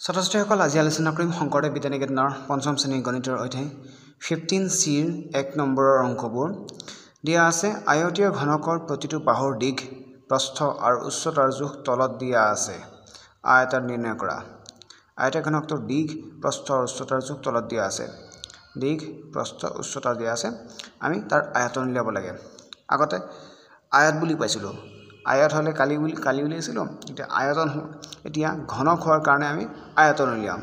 ছাত্ৰ ছাত্ৰীসকল আজি আলোচনা কৰিম শংকৰদেৱ বিদ্যানিকেতনৰ পঞ্চম শ্ৰেণীৰ গণিতৰ অধ্যায় ফিফটিন চিৰ এক নম্বৰৰ অংকবোৰ দিয়া আছে আয়তীয় ঘনকৰ প্ৰতিটো বাহুৰ দীঘ প্ৰস্থ আৰু উচ্চতাৰ জোখ তলত দিয়া আছে। আয়তন নিৰ্ণয় কৰা। আয়তীয় ঘনকটোৰ দীঘ প্ৰস্থ আৰু উচ্চতাৰ জোখ তলত দিয়া আছে। দীঘ প্ৰস্থ উচ্চতা দিয়া আছে। আমি তাৰ আয়তন উলিয়াব লাগে। আগতে আয়ত বুলি পাইছিলোঁ। আয়ত হ'লে কালি বুলি কালি উলিয়াইছিলোঁ। এতিয়া আয়তন এতিয়া ঘনক হোৱাৰ কাৰণে আমি আয়তন উলিয়াম।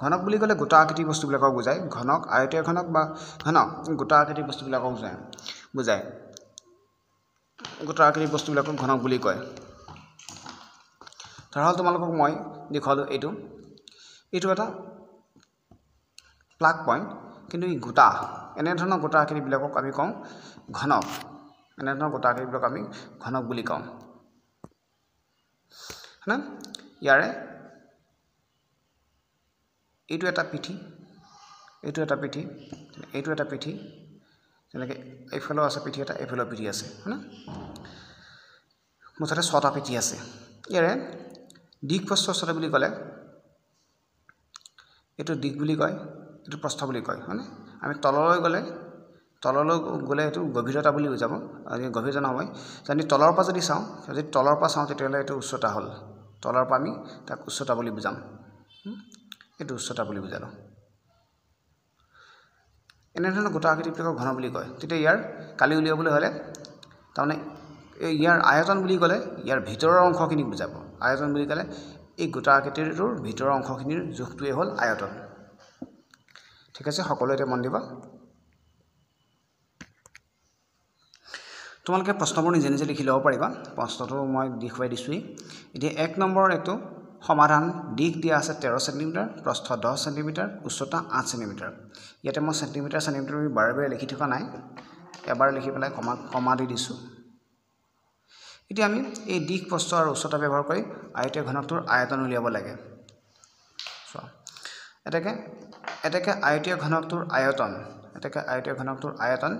ঘনক বুলি ক'লে গোটা আকৃতিৰ বস্তুবিলাকক বুজায়। ঘনক আয়তীয় ঘনক বা ঘনক গোটা আকৃতিৰ বস্তুবিলাকক বুজায় বুজায়। গোটা আকৃতিৰ বস্তুবিলাকক ঘনক বুলি কয়। ধৰা হ'ল তোমালোকক মই দেখুৱালোঁ এইটো। এইটো এটা প্লাগ পইণ্ট। কিন্তু ই গোটা। এনেধৰণৰ গোটা আকৃতিবিলাকক আমি কওঁ ঘনক। এনেধৰণৰ গোটা আকৃতিবিলাক আমি ঘনক বুলি কওঁ। হয়নে? ইয়াৰে এইটো এটা পিঠি এইটো এটা পিঠি এইটো এটা পিঠি তেনেকৈ এইফালেও আছে পিঠি এটা এইফালেও পিঠি আছে হয়নে? মুঠতে ছটা পিঠি আছে। ইয়াৰে দিশ প্ৰস্থ উচ্চতা বুলি ক'লে এইটো দিশ বুলি কয় এইটো প্ৰস্থ বুলি কয় হয়নে? আমি তললৈ গ'লে তললৈ গ'লে এইটো গভীৰতা বুলি বুজাব গভীৰতা নহয় যদি তলৰ পৰা যদি চাওঁ যদি তলৰ পৰা চাওঁ তেতিয়াহ'লে এইটো উচ্চতা হ'ল। তলৰ পৰা আমি তাক উচ্চতা বুলি বুজাম। এইটো উচ্চতা বুলি বুজালোঁ। এনেধৰণৰ গোটা আকৃতিবিলাকক ঘন বুলি কয়। তেতিয়া ইয়াৰ কালি উলিয়াবলৈ হ'লে তাৰমানে ইয়াৰ আয়তন বুলি ক'লে ইয়াৰ ভিতৰৰ অংশখিনিক বুজাব। আয়তন বুলি ক'লে এই গোটা আকৃতিটোৰ ভিতৰৰ অংশখিনিৰ জোখটোৱে হ'ল আয়তন। ঠিক আছে সকলোৱে এতিয়া মন দিবা। তোমালোকে প্ৰশ্নবোৰ নিজে নিজে লিখি ল'ব পাৰিবা। প্ৰশ্নটো মই দেখুৱাই দিছোঁৱেই এতিয়া এক নম্বৰ এইটো সমাধান দিশ দিয়া আছে তেৰ চেণ্টিমিটাৰ প্ৰস্থ দহ চেণ্টিমিটাৰ উচ্চতা আঠ চেণ্টিমিটাৰ ইয়াতে মই চেণ্টিমিটাৰ চেণ্টিমিটাৰ বাৰে বাৰে লিখি থকা নাই। এবাৰ লিখি পেলাই কমা কমা দি দিছোঁ। এতিয়া আমি এই দিশ প্ৰস্থ আৰু উচ্চতা ব্যৱহাৰ কৰি আয়তীয় ঘনকটোৰ আয়তন উলিয়াব লাগে। চোৱা এতেকে এতেকে আয়তীয় ঘনকটোৰ আয়তন এতেকে আয়তীয় ঘনকটোৰ আয়তন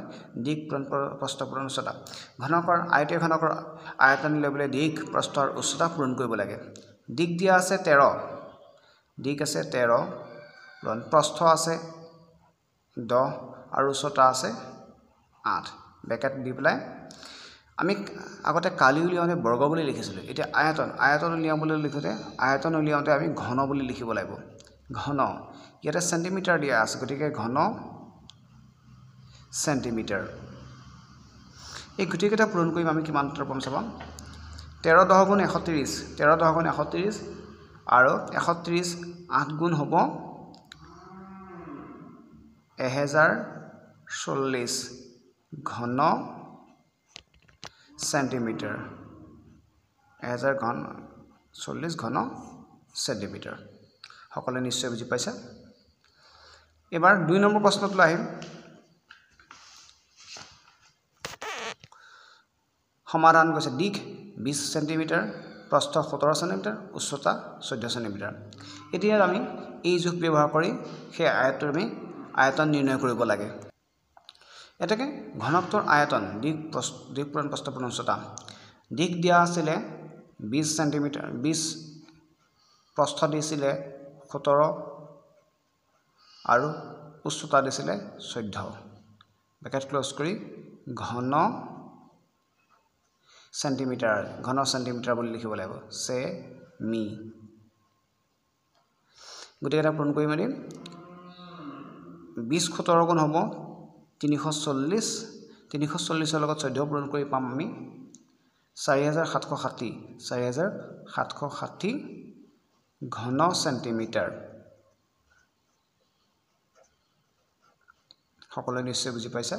দিশ পূৰণ প্ৰস্থ পূৰণ উচ্চতা। ঘনকৰ আয়তীয় ঘনকৰ আয়তন উলিয়াবলৈ দিশ প্ৰস্থ আৰু উচ্চতা পূৰণ কৰিব লাগে। দিশ দিয়া আছে তেৰ। দিশ আছে তেৰ। প্ৰস্থ আছে দহ আৰু উচ্চতা আছে আঠ। বেকেট দি পেলাই আমি আগতে কালি উলিয়াওঁতে বৰ্গ বুলি লিখিছিলোঁ। এতিয়া আয়তন আয়তন উলিয়াবলৈ লিখোঁতে আয়তন উলিয়াওঁতে আমি ঘন বুলি লিখিব লাগিব। ঘন ইয়াতে চেণ্টিমিটাৰ দিয়া আছে। গতিকে ঘন চেণ্টিমিটাৰ এই গোটেইকেইটা পূৰণ কৰিম আমি কিমান উত্তৰ পাম চাবা তেৰ দহ গুণ এশ ত্ৰিছ তেৰ দহ গুণ এশ ত্ৰিছ আৰু এশ ত্ৰিছ আঠ গুণ হ'ব এহেজাৰ চল্লিছ ঘন চেণ্টিমিটাৰ এহেজাৰ ঘন চল্লিছ ঘন চেণ্টিমিটাৰ সকলোৱে নিশ্চয় বুজি পাইছা? এইবাৰ দুই নম্বৰ প্ৰশ্নটোলৈ আহিম। সমাধান কৈছে দিশ বিছ চেণ্টিমিটাৰ প্ৰস্থ সোতৰ চেণ্টিমিটাৰ উচ্চতা চৈধ্য চেণ্টিমিটাৰ। এতিয়া আমি এই জোখ ব্যৱহাৰ কৰি সেই আয়তটো আমি আয়তন নিৰ্ণয় কৰিব লাগে। এতেকে ঘনকটোৰ আয়তন দিশ দিশ পূৰণ প্ৰস্থ পূৰণ উচ্চতা। দিশ দিয়া আছিলে বিছ চেণ্টিমিটাৰ বিছ প্ৰস্থ দিছিলে সোতৰ আৰু উচ্চতা দিছিলে চৈধ্য। বেকেট ক্ল'জ কৰি ঘন চেণ্টিমিটাৰ ঘন চেণ্টিমিটাৰ বুলি লিখিব লাগিব। চে মি। গোটেইকেইটা পূৰণ কৰি মেলি বিছ সোতৰ গুণ হ'ব তিনিশ চল্লিছ তিনিশ চল্লিছৰ লগত চৈধ্য পূৰণ কৰি পাম আমি চাৰি হাজাৰ সাতশ ষাঠি। চাৰি হাজাৰ সাতশ ষাঠি ঘন চেণ্টিমিটাৰ সকলোৱে নিশ্চয় বুজি পাইছা?